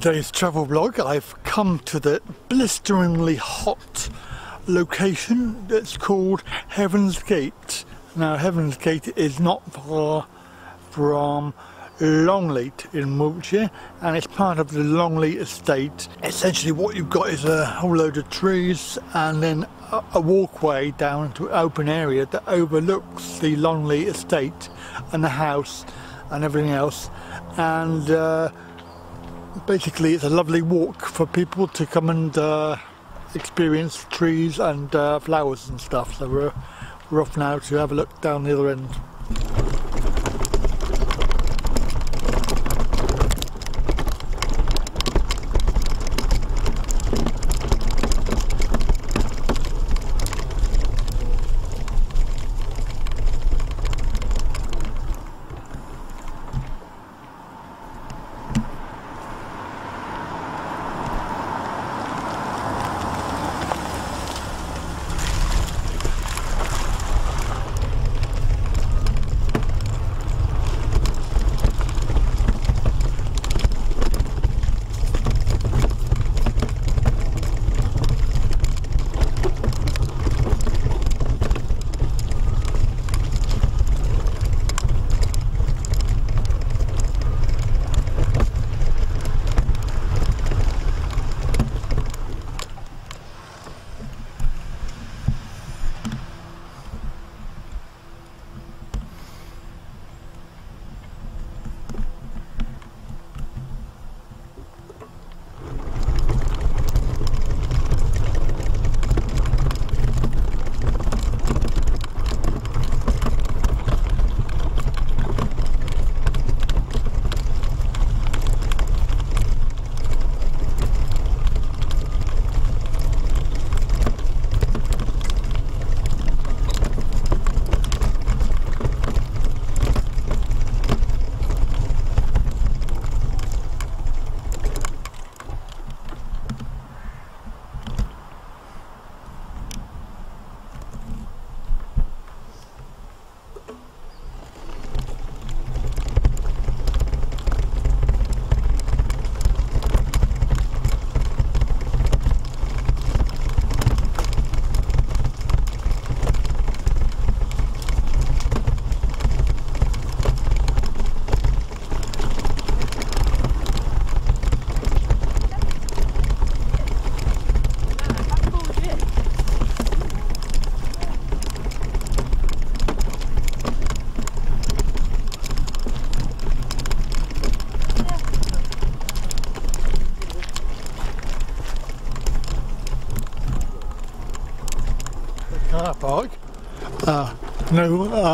today's travel vlog I've come to the blisteringly hot location that's called Heaven's Gate. Now Heaven's Gate is not far from Longleat in Wiltshire and it's part of the Longleat estate. Essentially what you've got is a whole load of trees and then a, a walkway down to an open area that overlooks the Longleat estate and the house and everything else and uh, basically it's a lovely walk for people to come and uh, experience trees and uh, flowers and stuff so we're, we're off now to have a look down the other end.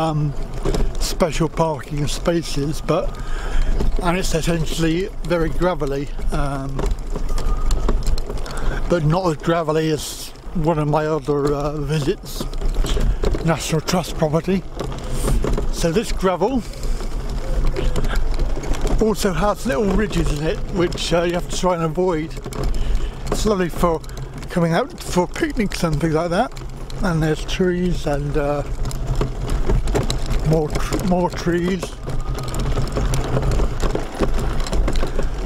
Um, special parking spaces, but and it's essentially very gravelly, um, but not as gravelly as one of my other uh, visits, National Trust property. So this gravel also has little ridges in it, which uh, you have to try and avoid. It's lovely for coming out for picnics and things like that and there's trees and uh, more tr more trees.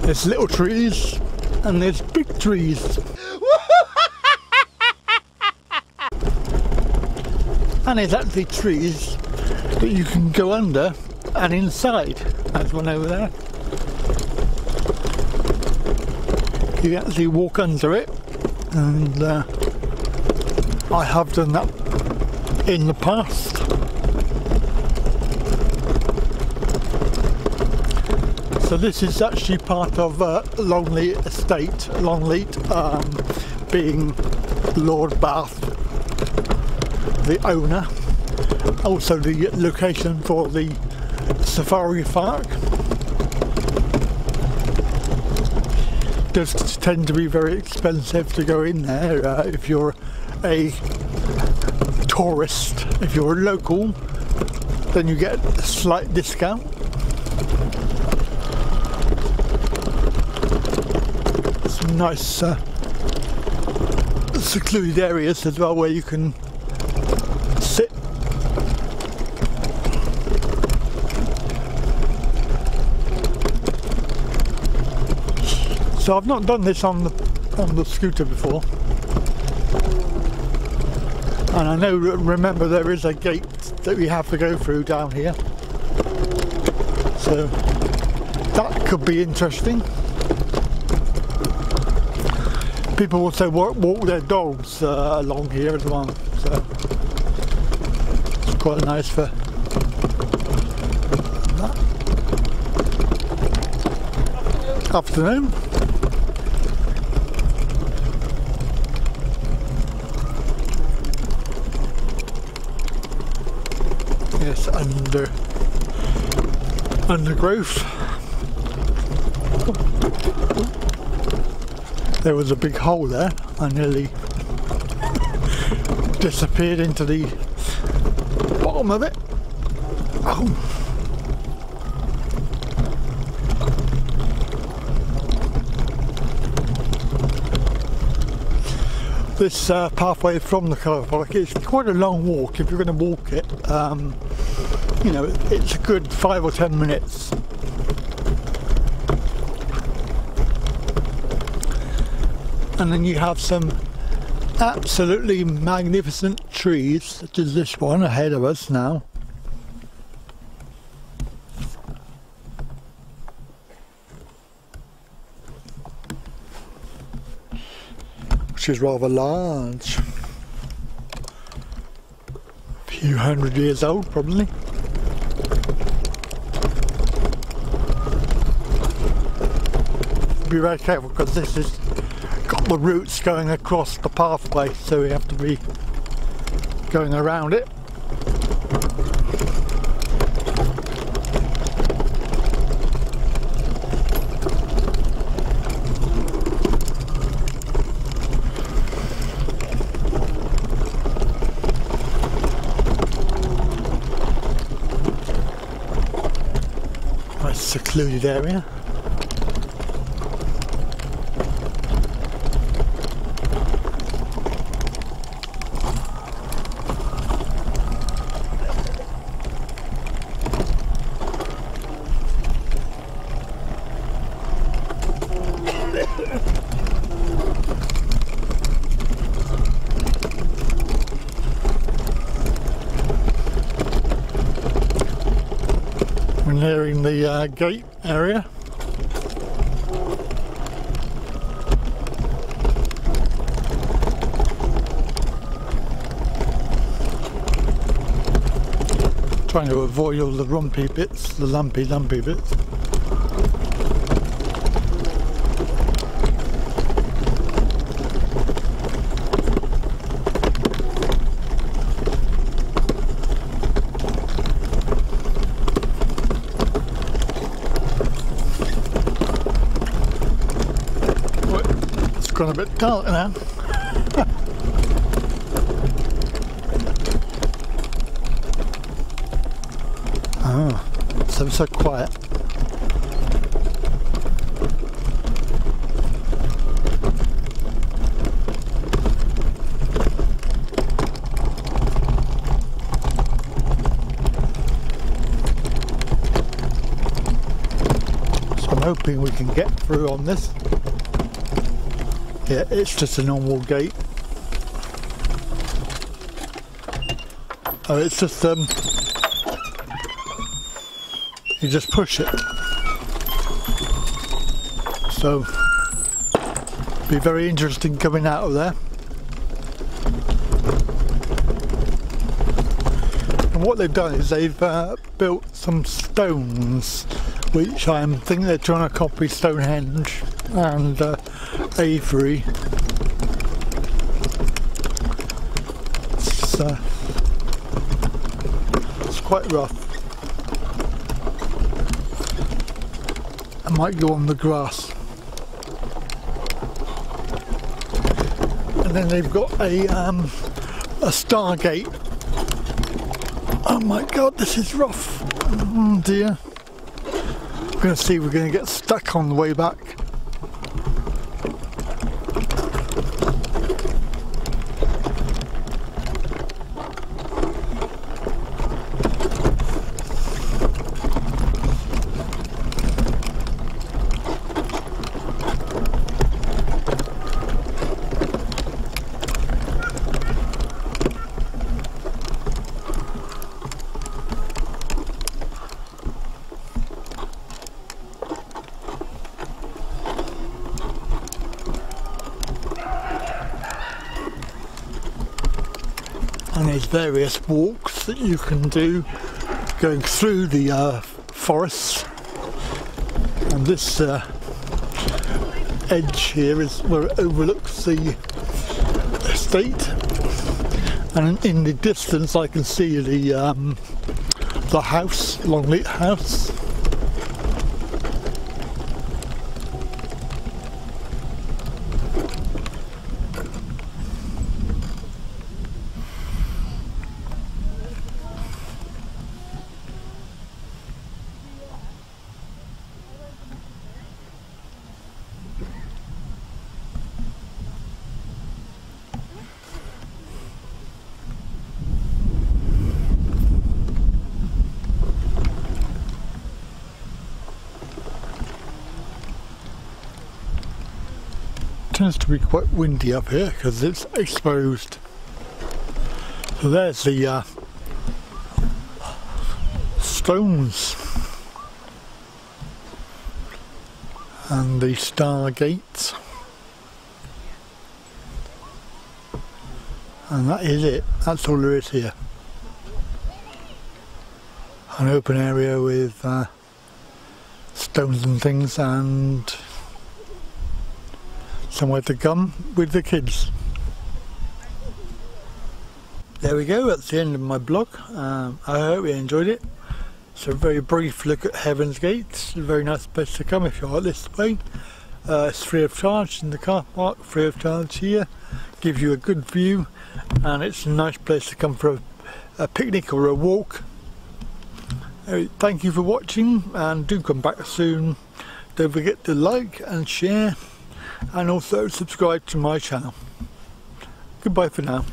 There's little trees and there's big trees. and there's actually trees that you can go under and inside. There's one over there. You actually walk under it and uh, I have done that in the past. So this is actually part of uh, Longleat Estate, Longleat um, being Lord Bath, the owner, also the location for the safari park. does tend to be very expensive to go in there uh, if you're a tourist. If you're a local, then you get a slight discount. Some nice uh, secluded areas as well where you can sit So I've not done this on the on the scooter before. And I know, remember there is a gate that we have to go through down here. So that could be interesting. People also walk, walk their dogs uh, along here as well. So it's quite nice for that. Afternoon. Yes, under undergrowth. There was a big hole there. I nearly disappeared into the bottom of it. Oh. This uh, pathway from the car park is quite a long walk if you're going to walk it. Um, you know, it's a good five or ten minutes. And then you have some absolutely magnificent trees, such as this one ahead of us now. Which is rather large. A few hundred years old, probably. be very careful because this got the roots going across the pathway so we have to be going around it. Secluded area. We're nearing uh, gate area. Trying to avoid all the rumpy bits, the lumpy, lumpy bits. Gone a bit dark now. oh, ah, it's ever so quiet. So I'm hoping we can get through on this. Yeah, it's just a normal gate. Oh, it's just um, you just push it. So, be very interesting coming out of there. And what they've done is they've uh, built some stones, which I'm thinking they're trying to copy Stonehenge and uh, Avebury. It's, uh, it's quite rough. I might go on the grass. And then they've got a um, a Stargate. Oh my god, this is rough. Oh dear. We're going to see we're going to get stuck on the way back. Various walks that you can do going through the uh, forests. And this uh, edge here is where it overlooks the estate. And in the distance I can see the um, the house, Longleat House tends to be quite windy up here because it's exposed. So there's the uh, stones and the Stargate. And that is it. That's all there is here. An open area with uh, stones and things and somewhere to come with the kids. There we go, that's the end of my blog. Um, I hope you enjoyed it. It's a very brief look at Heaven's Gate. It's a very nice place to come if you're this way. Uh, it's free of charge in the car park, free of charge here. Gives you a good view and it's a nice place to come for a, a picnic or a walk. Uh, thank you for watching and do come back soon. Don't forget to like and share and also subscribe to my channel. Goodbye for now.